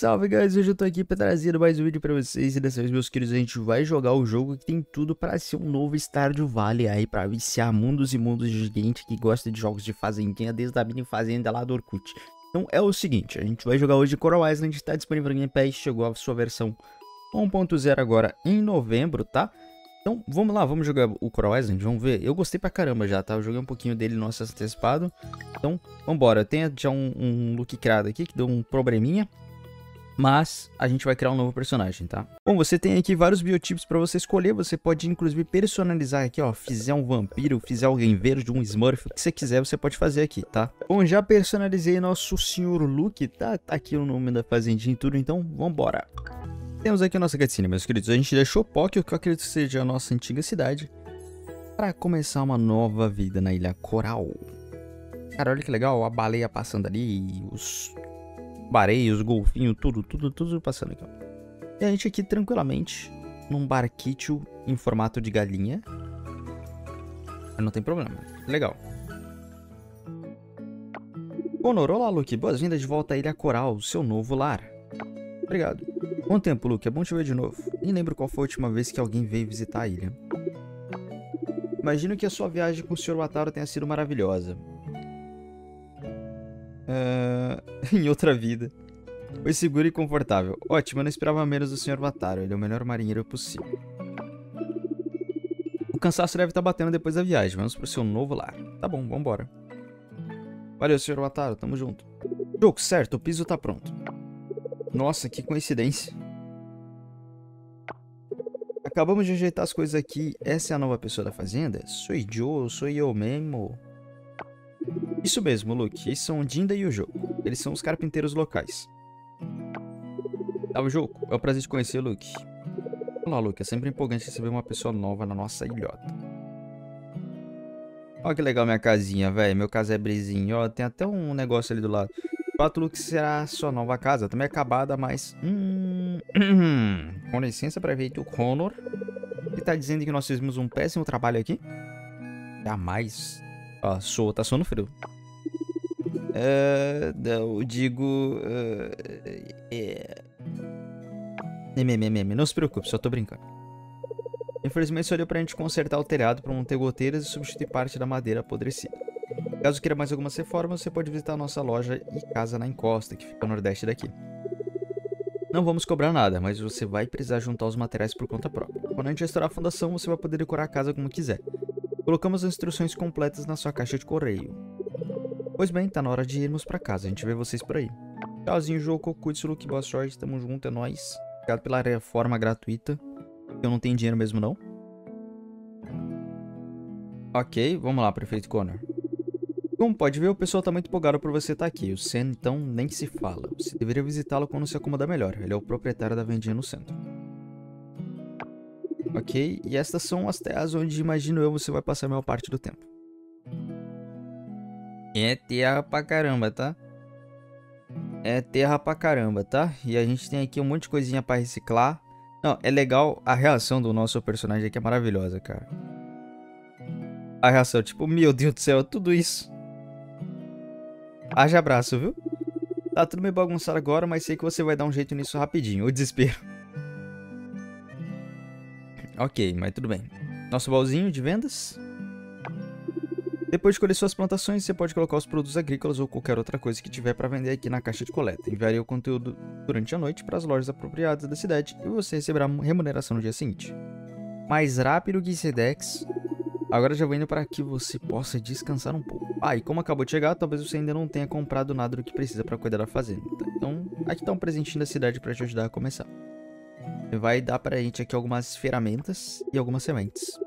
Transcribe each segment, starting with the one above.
Salve guys, hoje eu tô aqui pra trazer mais um vídeo pra vocês e dessa vez, meus queridos, a gente vai jogar o jogo que tem tudo pra ser um novo Stardew Valley aí, pra viciar mundos e mundos de gente que gosta de jogos de fazendinha, desde a mini fazenda lá do Orkut. Então é o seguinte, a gente vai jogar hoje Coral Island, tá disponível no Game Pass, chegou a sua versão 1.0 agora em novembro, tá? Então, vamos lá, vamos jogar o Coral Island, vamos ver. Eu gostei pra caramba já, tá? Eu joguei um pouquinho dele no acesso antecipado. Então, vambora. Tem já um, um look criado aqui que deu um probleminha. Mas a gente vai criar um novo personagem, tá? Bom, você tem aqui vários biotipos pra você escolher. Você pode, inclusive, personalizar aqui, ó. Fizer um vampiro, fizer alguém verde, um smurf. O que você quiser, você pode fazer aqui, tá? Bom, já personalizei nosso senhor Luke, tá? Tá aqui o nome da fazendinha e tudo, então vambora. Temos aqui a nossa cutscene, meus queridos. A gente deixou Póquio, que eu acredito que seja a nossa antiga cidade, para começar uma nova vida na Ilha Coral. Cara, olha que legal, a baleia passando ali, os bareios, golfinho, tudo, tudo, tudo passando aqui. Ó. E a gente aqui tranquilamente, num barquito em formato de galinha. Não tem problema, legal. Honor, olá Luke, boas-vindas de volta à Ilha Coral, seu novo lar. Obrigado. Bom tempo, Luke. É bom te ver de novo. Nem lembro qual foi a última vez que alguém veio visitar a ilha. Imagino que a sua viagem com o Sr. Wataru tenha sido maravilhosa. Uh, em outra vida. Foi seguro e confortável. Ótimo, eu não esperava menos do Sr. Wataru. Ele é o melhor marinheiro possível. O cansaço deve estar batendo depois da viagem. Vamos pro seu novo lar. Tá bom, vambora. Valeu, Sr. Wataru. Tamo junto. Jogo, certo. O piso tá pronto. Nossa, que coincidência. Acabamos de ajeitar as coisas aqui. Essa é a nova pessoa da fazenda? Sou Joe, sou eu mesmo. Isso mesmo, Luke. Esses são o Dinda e o Joko. Eles são os carpinteiros locais. Salve, Joko. É um prazer te conhecer, Luke. Olá, Luke. É sempre empolgante receber uma pessoa nova na nossa ilhota. Olha que legal minha casinha, velho. Meu casebrezinho. Ó, tem até um negócio ali do lado fato, Luke será sua nova casa, também acabada, mas... Hum, com licença, prefeito Connor. Ele tá dizendo que nós fizemos um péssimo trabalho aqui? Jamais. Ó, ah, sou, tá sono frio. Uh, eu digo... Uh, é... Não se preocupe, só tô brincando. Infelizmente só deu pra gente consertar o telhado pra não ter goteiras e substituir parte da madeira apodrecida. Caso queira mais algumas reformas, você pode visitar nossa loja e casa na encosta, que fica ao nordeste daqui. Não vamos cobrar nada, mas você vai precisar juntar os materiais por conta própria. Quando a gente restaurar a fundação, você vai poder decorar a casa como quiser. Colocamos as instruções completas na sua caixa de correio. Pois bem, tá na hora de irmos pra casa. A gente vê vocês por aí. Tchauzinho, Joko. Cuide-se, Luke. Boa sorte. Tamo junto, é nóis. Obrigado pela reforma gratuita. Eu não tenho dinheiro mesmo, não. Ok, vamos lá, Prefeito Connor. Como pode ver, o pessoal está muito empolgado por você estar tá aqui. O Sen, então, nem se fala. Você deveria visitá-lo quando se acomodar melhor. Ele é o proprietário da vendinha no centro. Ok, e estas são as terras onde, imagino eu, você vai passar a maior parte do tempo. É terra pra caramba, tá? É terra pra caramba, tá? E a gente tem aqui um monte de coisinha pra reciclar. Não, é legal. A reação do nosso personagem aqui é maravilhosa, cara. A reação, tipo, meu Deus do céu, tudo isso. Haja abraço, viu? Tá tudo meio bagunçado agora, mas sei que você vai dar um jeito nisso rapidinho. O desespero. ok, mas tudo bem. Nosso baúzinho de vendas. Depois de escolher suas plantações, você pode colocar os produtos agrícolas ou qualquer outra coisa que tiver para vender aqui na caixa de coleta. Enviarei o conteúdo durante a noite para as lojas apropriadas da cidade e você receberá remuneração no dia seguinte. Mais rápido que Sedex, Agora já vou indo para que você possa descansar um pouco. Ah, e como acabou de chegar, talvez você ainda não tenha comprado nada do que precisa para cuidar da fazenda. Então, aqui tá um presentinho da cidade para te ajudar a começar. Vai dar pra gente aqui algumas ferramentas e algumas sementes.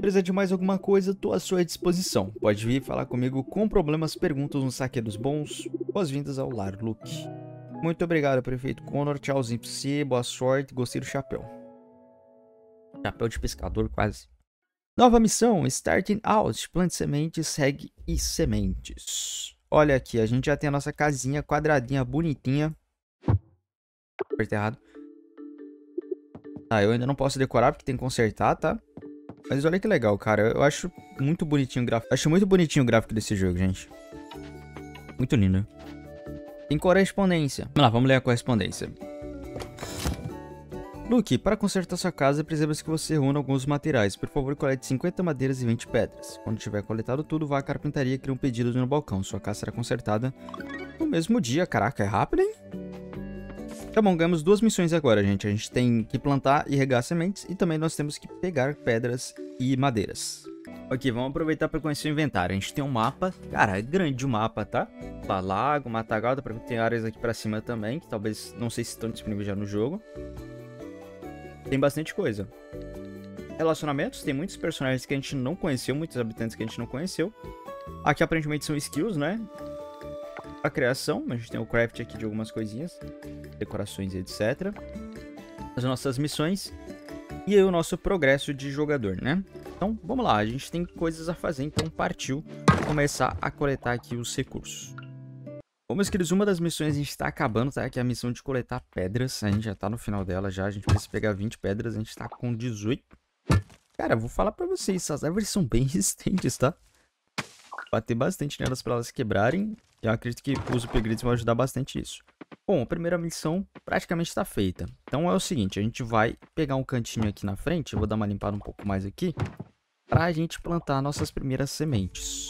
Precisa de mais alguma coisa, tô à sua disposição. Pode vir falar comigo com problemas, perguntas no saque dos bons. Boas-vindas ao Lar Luke. Muito obrigado, prefeito Connor. Tchauzinho pra você, boa sorte, gostei do chapéu. Chapéu de pescador, quase. Nova missão, Starting Out, plante sementes, segue e sementes. Olha aqui, a gente já tem a nossa casinha quadradinha, bonitinha. Apertei errado. Tá, eu ainda não posso decorar porque tem que consertar, tá? Mas olha que legal, cara. Eu acho muito bonitinho o gráfico. Acho muito bonitinho o gráfico desse jogo, gente. Muito lindo. Tem correspondência. Vamos lá, vamos ler a correspondência. Luke, para consertar sua casa, precisamos que você reúna alguns materiais. Por favor, colete 50 madeiras e 20 pedras. Quando tiver coletado tudo, vá à carpintaria e crie um pedido no balcão. Sua casa será consertada no mesmo dia. Caraca, é rápido, hein? Tá bom, ganhamos duas missões agora, gente. A gente tem que plantar e regar sementes e também nós temos que pegar pedras e madeiras. Ok, vamos aproveitar para conhecer o inventário. A gente tem um mapa, cara, é grande o mapa, tá? Lá, lago, matagal, dá pra ver que tem áreas aqui pra cima também, que talvez, não sei se estão disponíveis já no jogo. Tem bastante coisa. Relacionamentos, tem muitos personagens que a gente não conheceu, muitos habitantes que a gente não conheceu. Aqui aparentemente são skills, né? A criação, a gente tem o craft aqui de algumas coisinhas, decorações etc. As nossas missões e aí o nosso progresso de jogador, né? Então, vamos lá, a gente tem coisas a fazer, então partiu começar a coletar aqui os recursos. Bom, meus queridos, uma das missões a gente tá acabando, tá? Que é a missão de coletar pedras. A gente já tá no final dela já. A gente precisa pegar 20 pedras, a gente tá com 18. Cara, vou falar pra vocês, essas árvores são bem resistentes, tá? Bater bastante nelas pra elas quebrarem. E eu acredito que os upgrades vão ajudar bastante isso. Bom, a primeira missão praticamente está feita. Então é o seguinte, a gente vai pegar um cantinho aqui na frente. Eu vou dar uma limpada um pouco mais aqui. Pra gente plantar nossas primeiras sementes.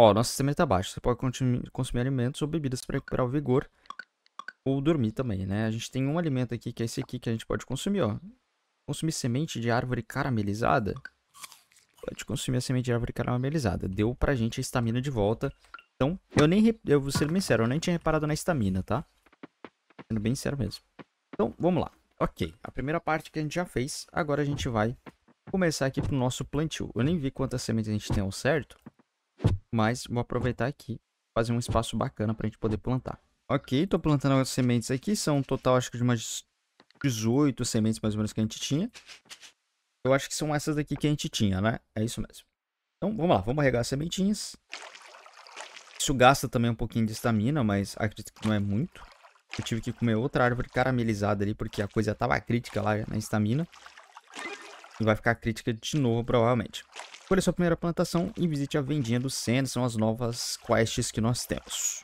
Ó, nossa semente tá baixa. Você pode consumir alimentos ou bebidas para recuperar o vigor. Ou dormir também, né? A gente tem um alimento aqui, que é esse aqui, que a gente pode consumir, ó. Consumir semente de árvore caramelizada. Pode consumir a semente de árvore caramelizada. Deu pra gente a estamina de volta. Então, eu nem... Eu vou ser bem eu nem tinha reparado na estamina, tá? Sendo bem sério mesmo. Então, vamos lá. Ok, a primeira parte que a gente já fez. Agora a gente vai começar aqui pro nosso plantio. Eu nem vi quantas sementes a gente tem ao certo. Mas vou aproveitar aqui, fazer um espaço bacana para a gente poder plantar. Ok, tô plantando as sementes aqui. São um total, acho que de umas 18 sementes mais ou menos que a gente tinha. Eu acho que são essas daqui que a gente tinha, né? É isso mesmo. Então, vamos lá. Vamos regar as sementinhas. Isso gasta também um pouquinho de estamina, mas acredito que não é muito. Eu tive que comer outra árvore caramelizada ali, porque a coisa tava crítica lá na estamina. E vai ficar crítica de novo, provavelmente. Escolha sua primeira plantação e visite a vendinha do Sen, são as novas quests que nós temos.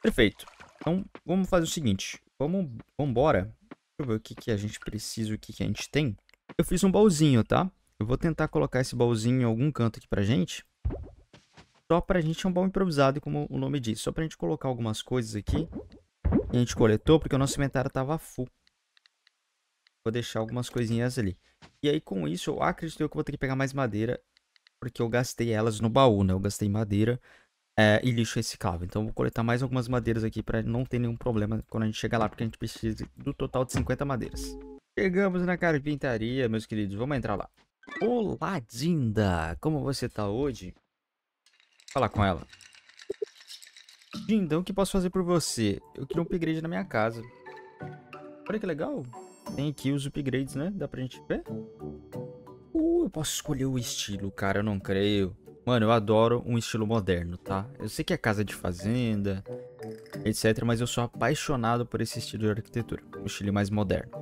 Perfeito. Então, vamos fazer o seguinte. Vamos, vamos embora. Deixa eu ver o que, que a gente precisa, o que, que a gente tem. Eu fiz um baúzinho, tá? Eu vou tentar colocar esse baúzinho em algum canto aqui pra gente. Só pra gente, é um baú improvisado, como o nome diz. Só pra gente colocar algumas coisas aqui. Que a gente coletou, porque o nosso inventário tava full. Vou deixar algumas coisinhas ali. E aí, com isso, eu acredito que eu vou ter que pegar mais madeira. Porque eu gastei elas no baú, né? Eu gastei madeira é, e lixo reciclável. Então, eu vou coletar mais algumas madeiras aqui para não ter nenhum problema quando a gente chegar lá. Porque a gente precisa do total de 50 madeiras. Chegamos na carpintaria, meus queridos. Vamos entrar lá. Olá, Dinda! Como você tá hoje? Vou falar com ela. Dinda, o que posso fazer por você? Eu queria um upgrade na minha casa. Olha que legal. Tem aqui os upgrades, né? Dá pra gente ver? Uh, eu posso escolher o estilo, cara, eu não creio. Mano, eu adoro um estilo moderno, tá? Eu sei que é casa de fazenda, etc, mas eu sou apaixonado por esse estilo de arquitetura, o estilo mais moderno.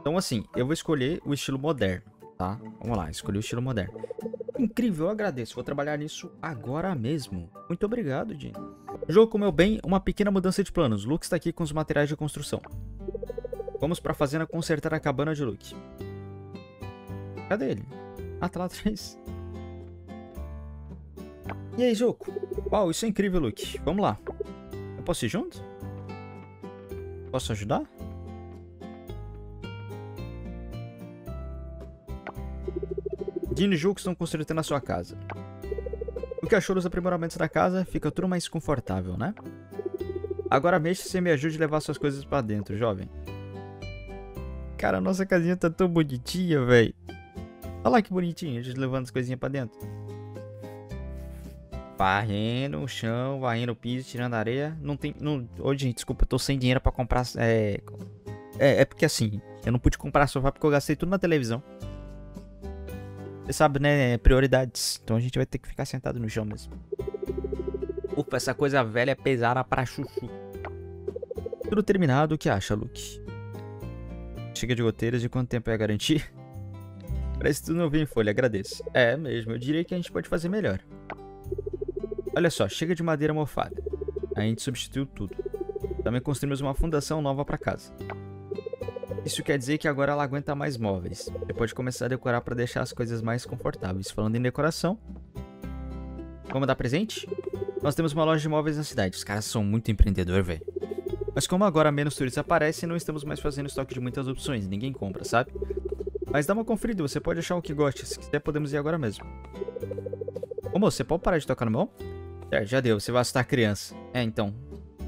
Então, assim, eu vou escolher o estilo moderno, tá? Vamos lá, escolhi o estilo moderno. Incrível, eu agradeço. Vou trabalhar nisso agora mesmo. Muito obrigado, Jim. Jogo comeu bem uma pequena mudança de planos. Luke está aqui com os materiais de construção. Vamos pra fazenda consertar a cabana de Luke. Cadê ele? Ah, tá lá atrás. E aí, Joko? Uau, isso é incrível, Luke. Vamos lá. Eu posso ir junto? Posso ajudar? Dino e Joko estão construindo a sua casa. O que achou dos aprimoramentos da casa? Fica tudo mais confortável, né? Agora mexa e me ajude a levar suas coisas para dentro, jovem. Cara, a nossa casinha tá tão bonitinha, velho. Olha lá que bonitinho, a gente levando as coisinhas pra dentro. Varrendo o chão, varrendo o piso, tirando areia. Não tem. Não... Hoje, gente, desculpa, eu tô sem dinheiro pra comprar. É... é, é porque assim, eu não pude comprar sofá porque eu gastei tudo na televisão. Você sabe, né? Prioridades. Então a gente vai ter que ficar sentado no chão mesmo. Ufa, essa coisa velha é pesada pra chuchu. Tudo terminado, o que acha, Luke? Chega de goteiras, de quanto tempo é a garantir? Parece tudo novinho em folha, agradeço. É mesmo, eu diria que a gente pode fazer melhor. Olha só, chega de madeira mofada. a gente substituiu tudo. Também construímos uma fundação nova para casa. Isso quer dizer que agora ela aguenta mais móveis. Você pode começar a decorar para deixar as coisas mais confortáveis. Falando em decoração, vamos dar presente? Nós temos uma loja de móveis na cidade. Os caras são muito empreendedor, velho. Mas como agora menos turistas aparecem, não estamos mais fazendo estoque de muitas opções. Ninguém compra, sabe? Mas dá uma conferida, você pode achar o que goste. Se quiser, podemos ir agora mesmo. Ô moço, você pode parar de tocar no mão? É, já deu, você vai assustar a criança. É, então.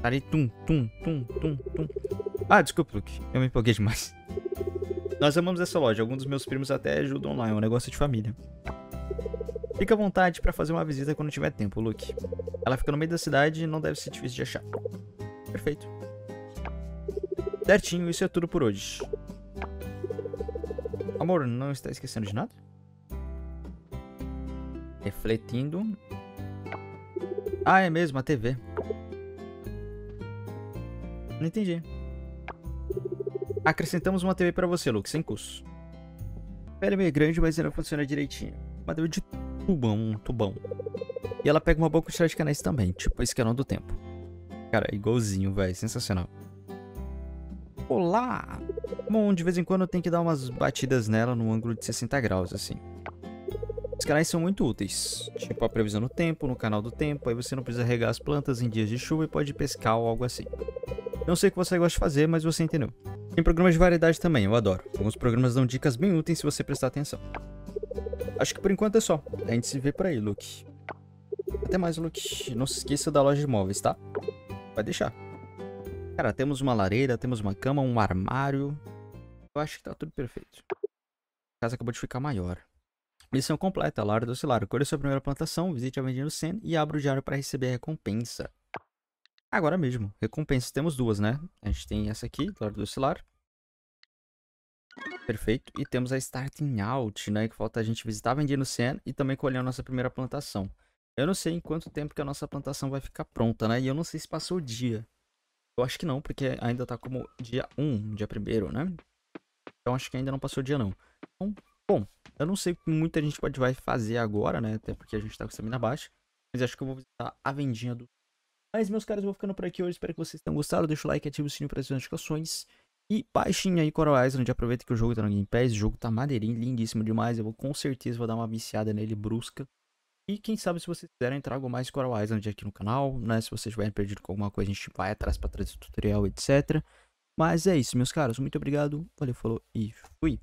Tá tum, tum, tum, tum, tum. Ah, desculpa, Luke. Eu me empolguei demais. Nós amamos essa loja. Alguns dos meus primos até ajudam lá. É um negócio de família. Fica à vontade para fazer uma visita quando tiver tempo, Luke. Ela fica no meio da cidade e não deve ser difícil de achar. Perfeito. Certinho, isso é tudo por hoje. Amor, não está esquecendo de nada? Refletindo. Ah, é mesmo, a TV. Não entendi. Acrescentamos uma TV para você, Luke, sem custo. Ela é meio grande, mas ela funciona direitinho. Uma TV de tubão, um tubão. E ela pega uma boa quantidade de canais também, tipo esse canal do tempo. Cara, igualzinho, velho, sensacional. Olá! Bom, de vez em quando tenho que dar umas batidas nela no ângulo de 60 graus, assim. Os canais são muito úteis, tipo a previsão do tempo, no canal do tempo, aí você não precisa regar as plantas em dias de chuva e pode pescar ou algo assim. Não sei o que você gosta de fazer, mas você entendeu. Tem programas de variedade também, eu adoro. Alguns programas dão dicas bem úteis se você prestar atenção. Acho que por enquanto é só. A gente se vê por aí, Luke. Até mais, Luke. Não se esqueça da loja de móveis, tá? Vai deixar. Cara, temos uma lareira, temos uma cama, um armário. Eu acho que tá tudo perfeito. A casa acabou de ficar maior. Missão completa, Lar do Cilar. Colhe sua primeira plantação, visite a vendinha do Sen e abra o diário para receber a recompensa. Agora mesmo. Recompensas temos duas, né? A gente tem essa aqui, Lar do Cilar. Perfeito. E temos a Starting Out, né? Que falta a gente visitar a vendinha do Sen e também colher a nossa primeira plantação. Eu não sei em quanto tempo que a nossa plantação vai ficar pronta, né? E eu não sei se passou o dia. Eu acho que não, porque ainda tá como dia 1, dia 1 né? Então acho que ainda não passou o dia não. Então, bom, eu não sei o que muita gente pode vai fazer agora, né? Até porque a gente tá com estamina baixa. Mas acho que eu vou visitar a vendinha do... Mas, meus caras, eu vou ficando por aqui hoje. Espero que vocês tenham gostado. Deixa o like, ativa o sininho para as notificações. E baixem aí Coral Island. Aproveita que o jogo tá no Game Pass. O jogo tá maneirinho, lindíssimo demais. Eu vou com certeza vou dar uma viciada nele brusca. E quem sabe se vocês quiserem, trago mais Coral Island aqui no canal, né? Se vocês tiverem perdido com alguma coisa, a gente vai atrás para trazer tutorial, etc. Mas é isso, meus caros. Muito obrigado. Valeu, falou e fui.